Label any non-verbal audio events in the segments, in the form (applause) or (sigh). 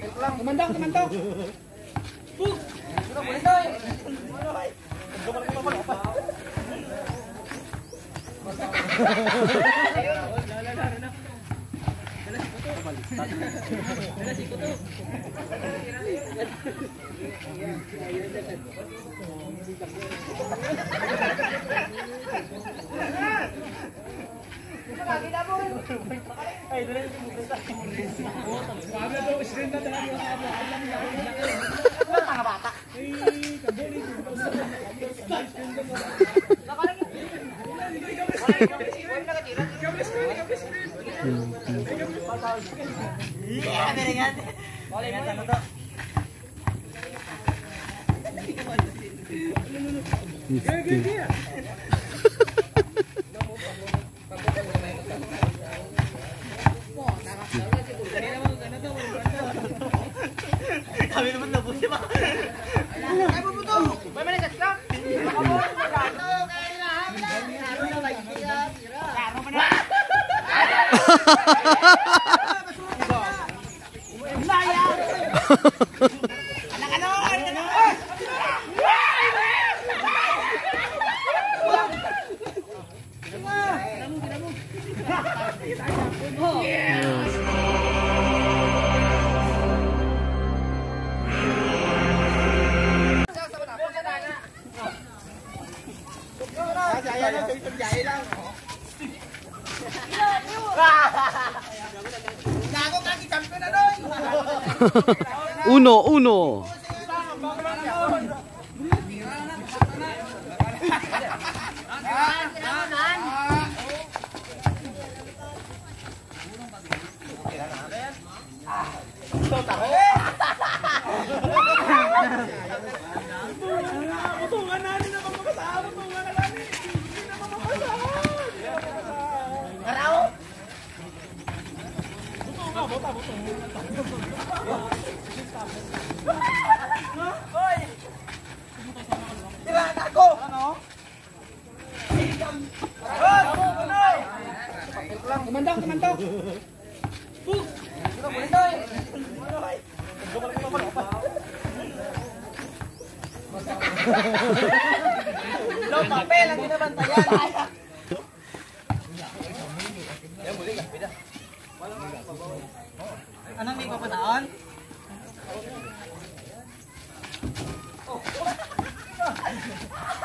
Kumandok, kumandok. Pug! Mga bata. Yeah, meringan. Meringan ano to? Gaya, gaya, gaya. Ha ha ha ha! uno, uno.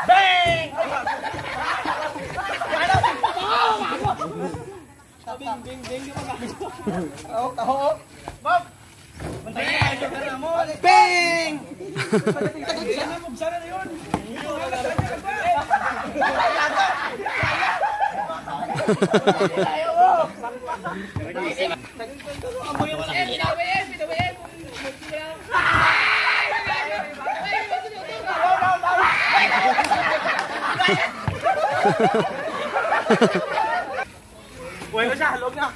Bang! Bing, bing, bing, yung magago. Tahok, (laughs) tahok. Bob! Bantay (laughs) na kayo ka na mo. Bing! Pagdating ka dyan, magsara na yun. Ayo, amoy wala Uy, nó ra lộn nha.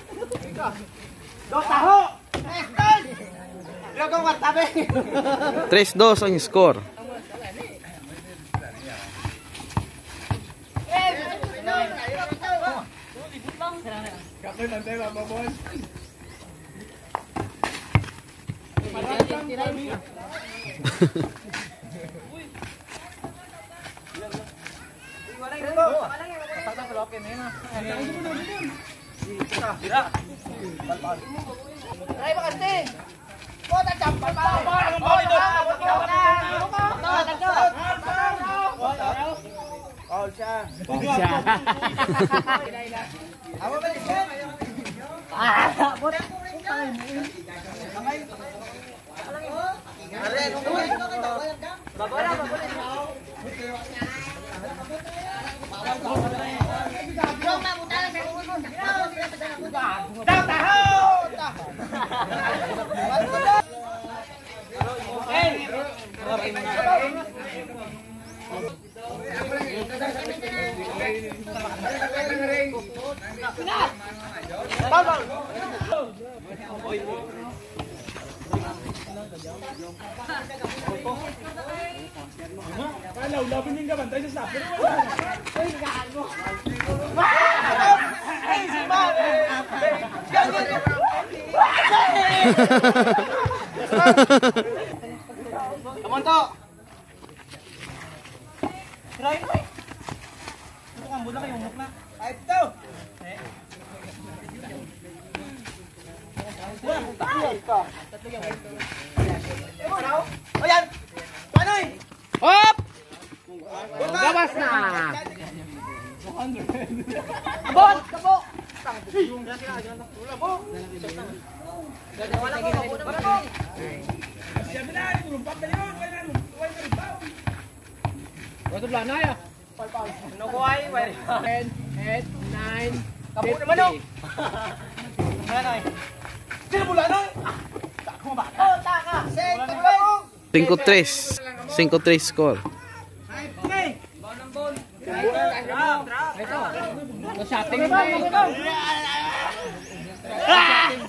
Dos a ho. 3-2 ang score. Hehehe Oo. Sakta sa lokin na yun ah. Sira. Try ba kasi? Puta, champan pa! All siya. All siya. Come on to. Try mo. Eh. Ito kang bulang yung mukna. Ay to. Eh. Wala, tatlo ka. Tatlo yan. Ewan ano? O yan. Paano eh? Hop! Gawas na! Abot! Kabo! Kabo! Wala tubla na ya. No ko ay, wait. 10, 8, 9. Kapo naman oh. Ano ay? Sino bula na? Tako ba? Oh, taka. 5-3. 5-3 score. Ito. Ito. Ito. Ito. Ito. Ito. Ito. Ito.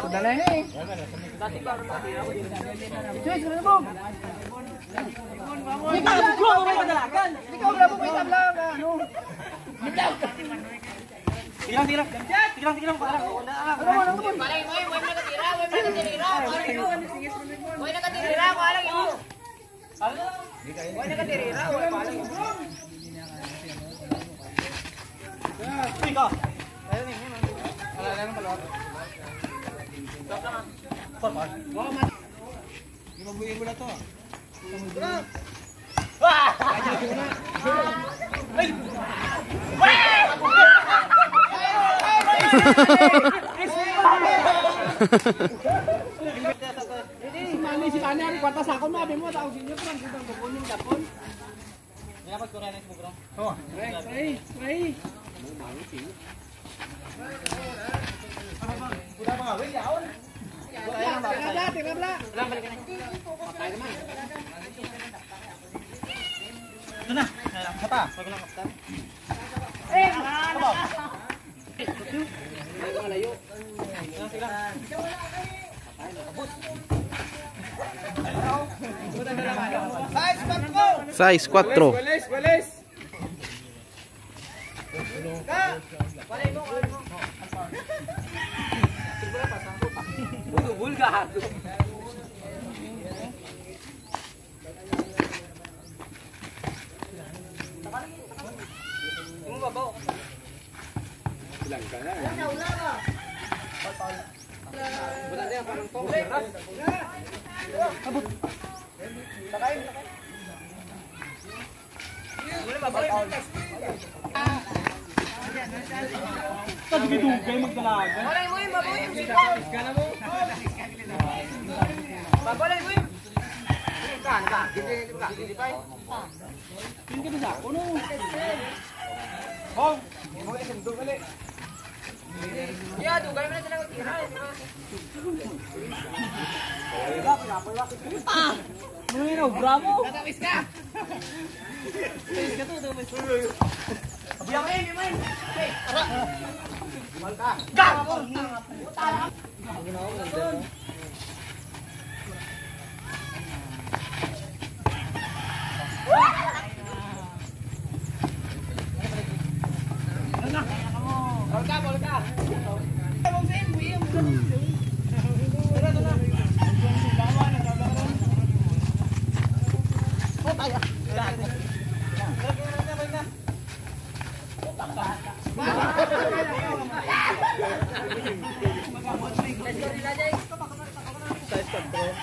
Padala na eh. Choice, gano'n mo. May tabla ko, may padalakan. Ikaw, bravo, may tabla ka, ano? Tirang, tirang. Tirang, tirang, parang. Ano mo, ano mo? Parang, may, may nakatira, may nakatira. May nakatira, parang yun. Ano? May nakatira, parang yun. Ikaw. Ayun, yun. Ini si Mani, si Mani hari kuartas aku mau tahu sini kurang kurang dokumen. Ini apa kurang yang? Oh, rey, rey. Mau malu sih. Tinabla, tinabla. Lang, balik ka na. Patay naman. Ito na. Kata. Huwag lang kasta. Eh, kaba. Ay, mga Size 4. Size 4. Sakay, sakay. Wala ba? Wala ba? Kasi gidugay magdalaga. Walay mo yun, baboy. Gana mo. Babalay mo yun. Gana ba? Gindi, gindi pa eh. Gindi ako no? Hong! Mo yung sendok kali. Ya, dugay mo na sila tira. Ah! Ano yun, bravo! Natawis ka! Natawis ka to. Diamain, diamain. Hey, ara. Malta. Gak. Utara. Boleh kah, boleh kah? Kalau saya, bu, Size control.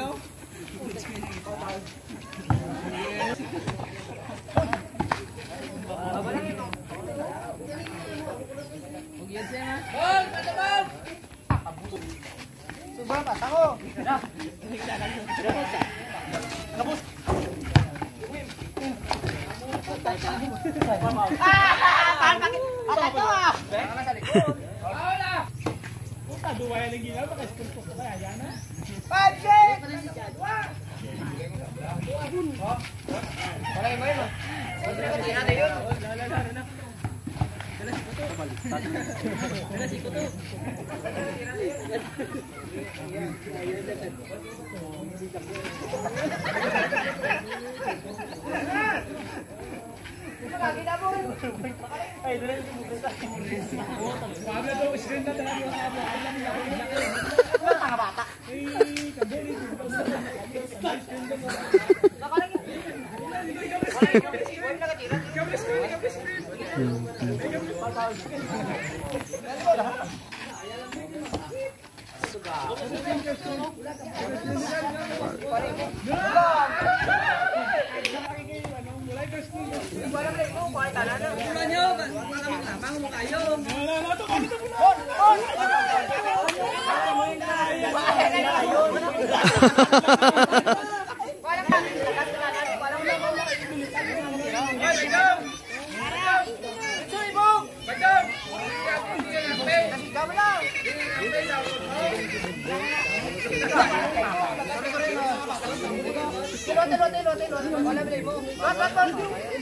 Ang score. Ka no, sapir. Putay mo. Mutunga pala dyan niya, mutunga dyan niya. Sige, mutunga pa ka.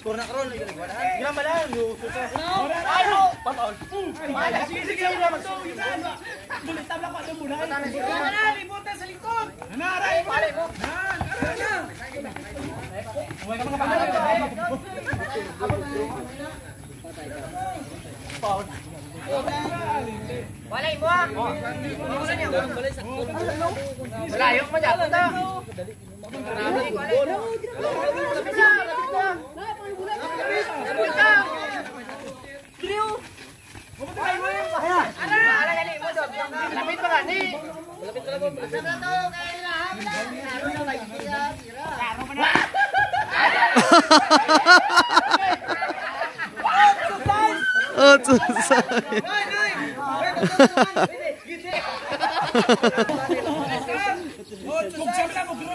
Score na karon. Gilang ba lang? Ay, mo. Papaul. Sige, sige. Bulit tabla ko. Ano muna? Ano na, libutan sa likod. Naray mo. Pare mo. Wala mo ah. Wala niya. Wala yung madya. Punta. Marami ko wala. Lapit na, na. Na. Lapit pa nga ni. Lapit pa lang. Lapit na to. Kaya nila ha. Laro na ba? Laro pa na. Oh, susay. Kung sabi lang mo, bro,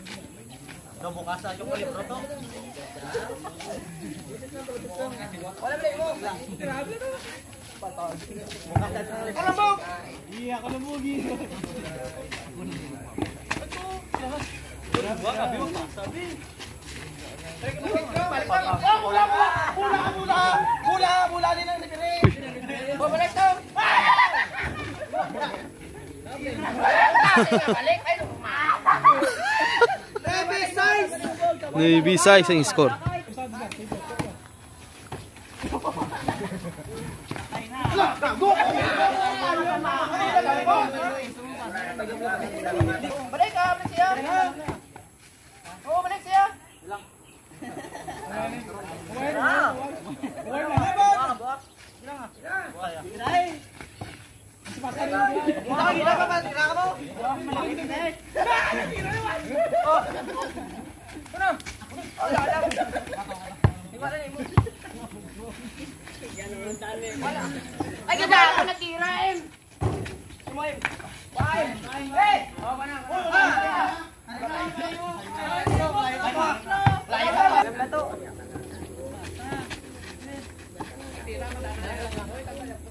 Nombok asa yung kaya Iya, Balik. Naibisa isang score. Balik ka, balik siya. Oo, balik siya. Kita ka, kita ka, kita ka mo. Malaki na eh. Ano? Wala lang. Iwala mo. Ay, ganda ako natira, Em. Sumayim. Hey! Oh, ba na? Oh, ba na? Tira mo lang.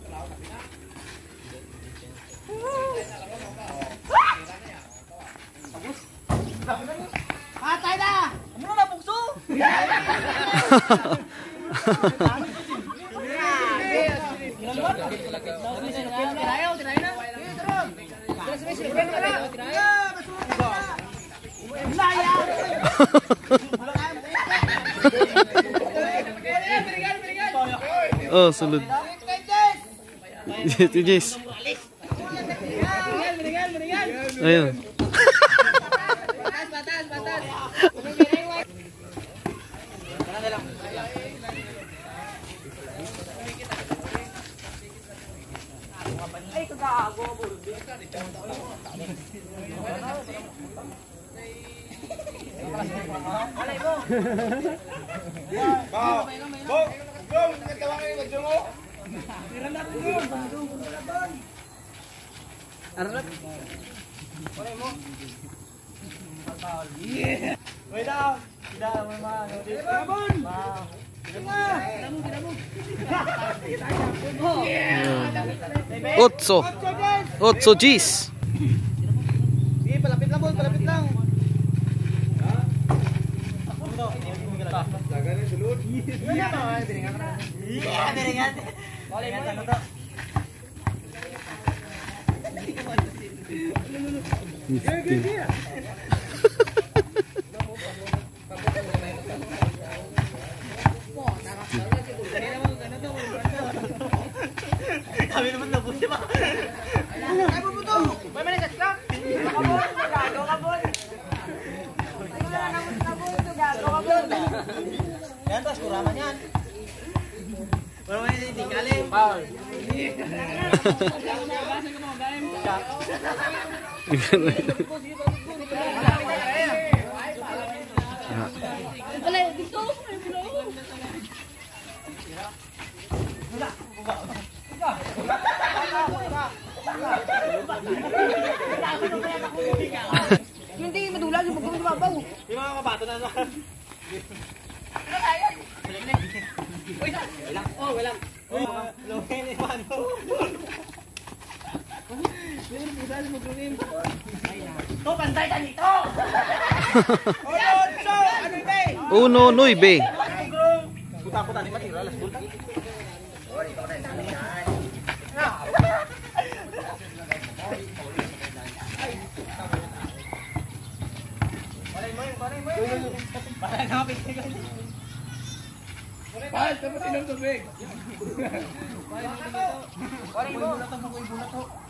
(laughs) oh, salud. Ito, Jace. Alay mo. Ba. Go. Go, nagkawa kayo ng jumo. Tiran natin 'yun. Arap. Alay mo. Yeah. Wait down. Tidak, mama. Tidak, mama. Otso. Otso G's. Sige, palapit lang. Palapit lang. Fifteen. Hindi, madulas yung pagkawin sa babaw. Yung mga kabato na naman. Ano tayo? Wala lang. Oh, wala lang. Ito, pantay ka nito! Uno, so, ano be? Uno, noy be. Puta-puta, di matira, las bulta. Para kapit ka. Pahal, tapos ilang tubig. Pahal, tapos ilang tubig. Pahal, tapos ilang tubig.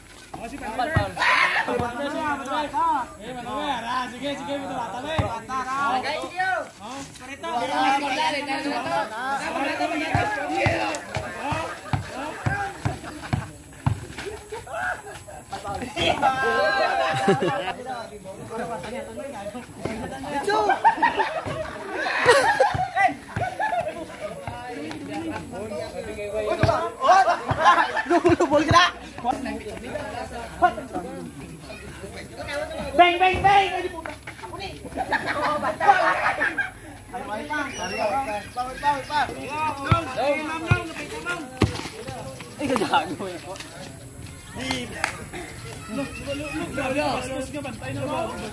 Sige, sige, bito bata be. Bata ra. Lagay niyo. Oh, perito. Dali, dali, dali. Lulo, lulo, lulo. Bang, bang, bang!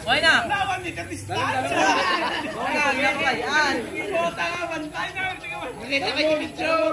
Okay na. Lawan ni Katistansya! Ibota nga, bantay na! Nakita ka yung picture!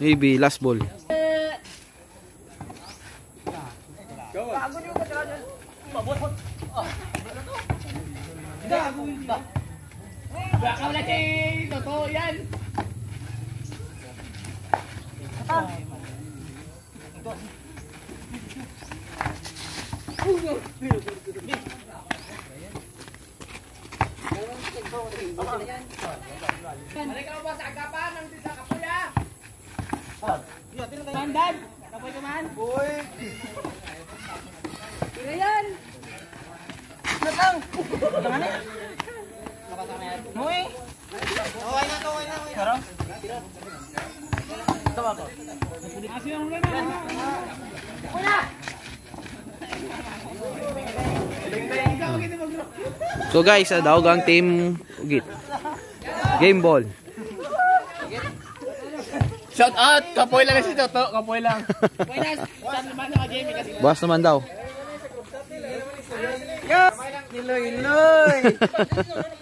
Maybe last ball. Baka wala si Totoo yan. Balik ka ba sa agapan ng sa kapuya? Mandan! Kapoy ka man? Uy! Tira yan! So guys, uh, daog ang team Ugit. Game ball. Shout out! Kapoy lang si Toto, kapoy lang. Bukas naman daw. Niloy, niloy! (laughs)